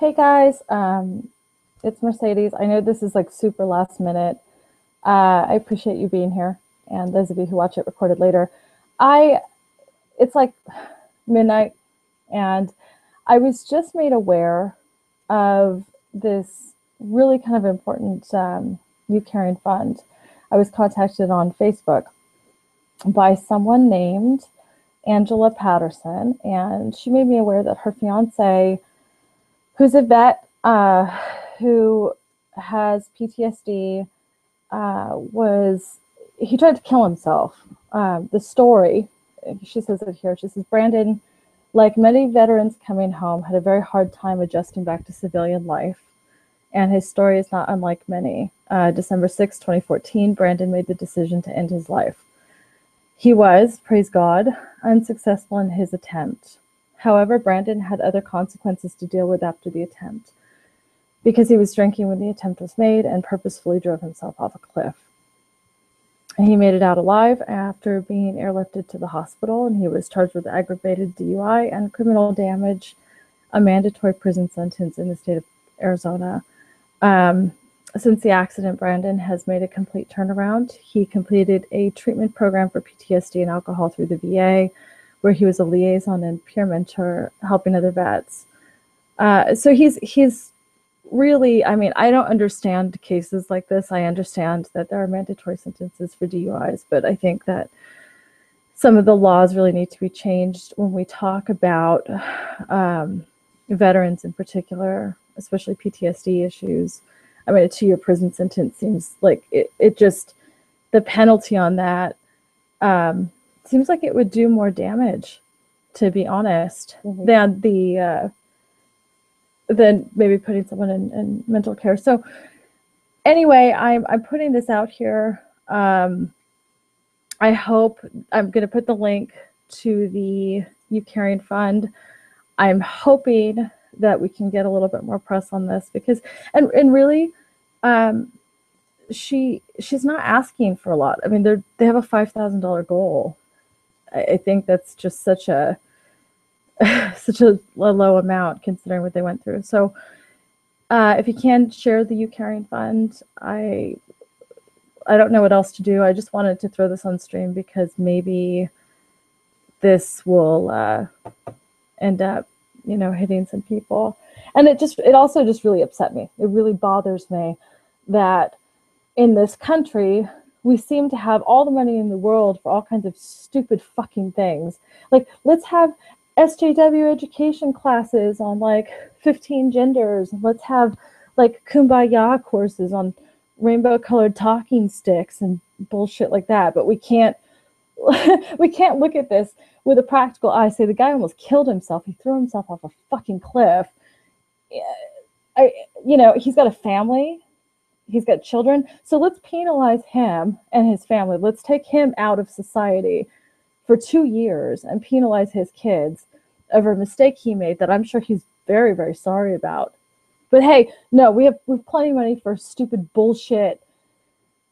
Hey guys, um, it's Mercedes. I know this is like super last minute. Uh, I appreciate you being here, and those of you who watch it recorded later. I, it's like midnight, and I was just made aware of this really kind of important um, Caring fund. I was contacted on Facebook by someone named Angela Patterson, and she made me aware that her fiance who's a vet uh, who has PTSD, uh, was he tried to kill himself. Uh, the story, she says it here. She says Brandon, like many veterans coming home, had a very hard time adjusting back to civilian life, and his story is not unlike many. Uh, December 6, 2014, Brandon made the decision to end his life. He was, praise God, unsuccessful in his attempt. However, Brandon had other consequences to deal with after the attempt because he was drinking when the attempt was made and purposefully drove himself off a cliff. He made it out alive after being airlifted to the hospital, and he was charged with aggravated DUI and criminal damage, a mandatory prison sentence in the state of Arizona. Um, since the accident, Brandon has made a complete turnaround. He completed a treatment program for PTSD and alcohol through the VA where he was a liaison and peer mentor helping other vets. Uh, so he's he's really, I mean, I don't understand cases like this. I understand that there are mandatory sentences for DUIs, but I think that some of the laws really need to be changed when we talk about um, veterans in particular, especially PTSD issues. I mean, a two year prison sentence seems like it, it just, the penalty on that um, seems like it would do more damage, to be honest, mm-hmm. than the uh, than maybe putting someone in, in mental care. So anyway, I'm I'm putting this out here. Um, I hope I'm going to put the link to the YouCaring Fund. I'm hoping that we can get a little bit more press on this because, and and really, um, she she's not asking for a lot. I mean, they're they have a five thousand dollar goal, I think that's just such a such a low amount considering what they went through. So uh, if you can share the YouCaring Fund, I I don't know what else to do. I just wanted to throw this on stream because maybe this will uh, end up, you know, hitting some people. And it just it also just really upset me. It really bothers me that in this country we seem to have all the money in the world for all kinds of stupid fucking things. Like, let's have SJW education classes on like 15 genders. Let's have like kumbaya courses on rainbow colored talking sticks and bullshit like that. But we can't we can't look at this with a practical eye. Say the guy almost killed himself. He threw himself off a fucking cliff. I, you know, he's got a family he's got children. So let's penalize him and his family. Let's take him out of society for two years and penalize his kids over a mistake he made that I'm sure he's very, very sorry about. But hey, no, we have we have plenty of money for stupid bullshit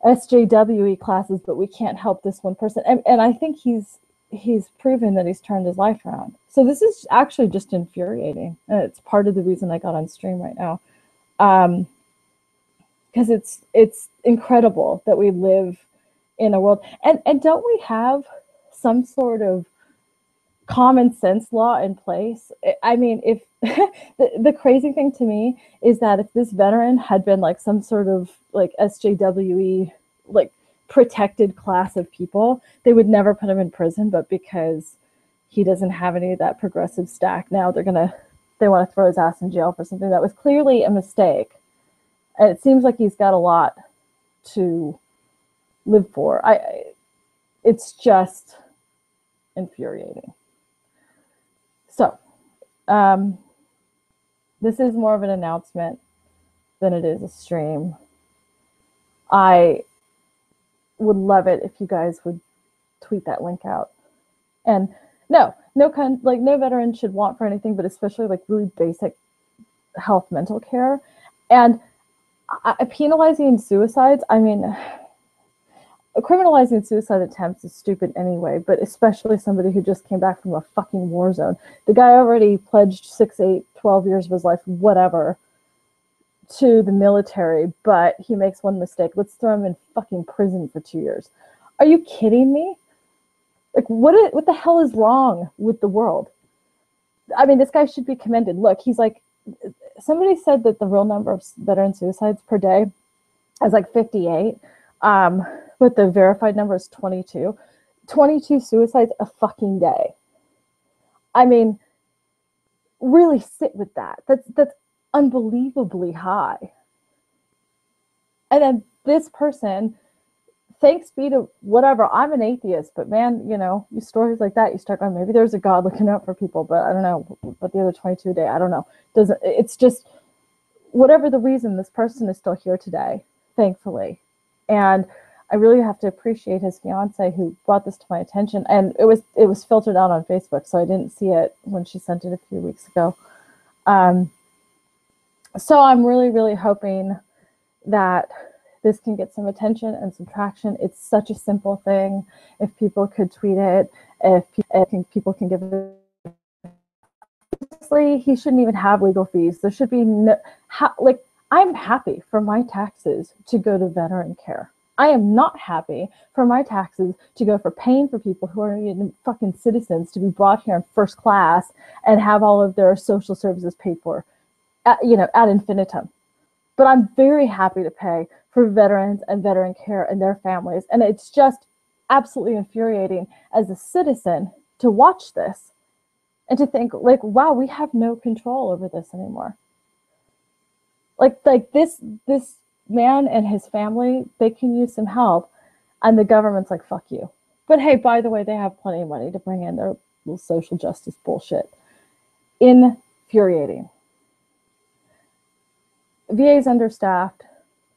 SJWE classes, but we can't help this one person. And, and I think he's he's proven that he's turned his life around. So this is actually just infuriating. And it's part of the reason I got on stream right now. Um, because it's it's incredible that we live in a world and and don't we have some sort of common sense law in place? I mean if the, the crazy thing to me is that if this veteran had been like some sort of like sjwe like protected class of people they would never put him in prison but because he doesn't have any of that progressive stack now they're gonna they want to throw his ass in jail for something that was clearly a mistake it seems like he's got a lot to live for. I, it's just infuriating. So, um, this is more of an announcement than it is a stream. I would love it if you guys would tweet that link out. And no, no kind like no veteran should want for anything, but especially like really basic health mental care. And penalizing suicides, I mean, criminalizing suicide attempts is stupid anyway, but especially somebody who just came back from a fucking war zone. The guy already pledged six, eight, 12 years of his life, whatever, to the military, but he makes one mistake. Let's throw him in fucking prison for two years. Are you kidding me? Like, what, is, what the hell is wrong with the world? I mean, this guy should be commended. Look, he's like, somebody said that the real number of veteran suicides per day is like 58, um, but the verified number is 22. 22 suicides a fucking day. I mean, really sit with that. That's that's unbelievably high. And then this person, thanks be to whatever, I'm an atheist, but man, you know, you stories like that, you start going, maybe there's a God looking out for people, but I don't know. But the other 22 a day, I don't know. Doesn't it's just whatever the reason, this person is still here today, thankfully. And I really have to appreciate his fiance who brought this to my attention. And it was it was filtered out on Facebook, so I didn't see it when she sent it a few weeks ago. Um, so I'm really, really hoping that this can get some attention and some traction. It's such a simple thing. If people could tweet it, if, if people can give it honestly, he shouldn't even have legal fees. There should be no, ha, like, I'm happy for my taxes to go to veteran care. I am not happy for my taxes to go for paying for people who are fucking citizens to be brought here in first class and have all of their social services paid for at, you know, ad infinitum. But I'm very happy to pay for veterans and veteran care and their families. And it's just absolutely infuriating as a citizen to watch this and to think like, wow, we have no control over this anymore. Like, like this, this man and his family, they can use some help. And the government's like, fuck you. But hey, by the way, they have plenty of money to bring in their little social justice bullshit. Infuriating. VA is understaffed.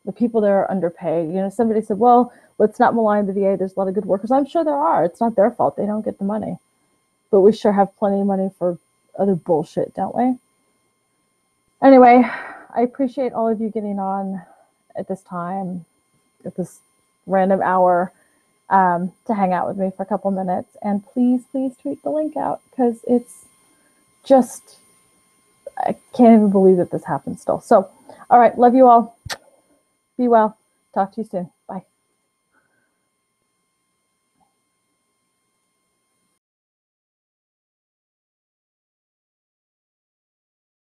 The people there are underpaid. You know, somebody said, well, let's not malign the VA. There's a lot of good workers. I'm sure there are. It's not their fault. They don't get the money. But we sure have plenty of money for other bullshit, don't we? Anyway, I appreciate all of you getting on at this time, at this random hour, um, to hang out with me for a couple minutes. And please, please tweet the link out because it's just, I can't even believe that this happened still. So, all right. Love you all. Be well. Talk to you soon. Bye.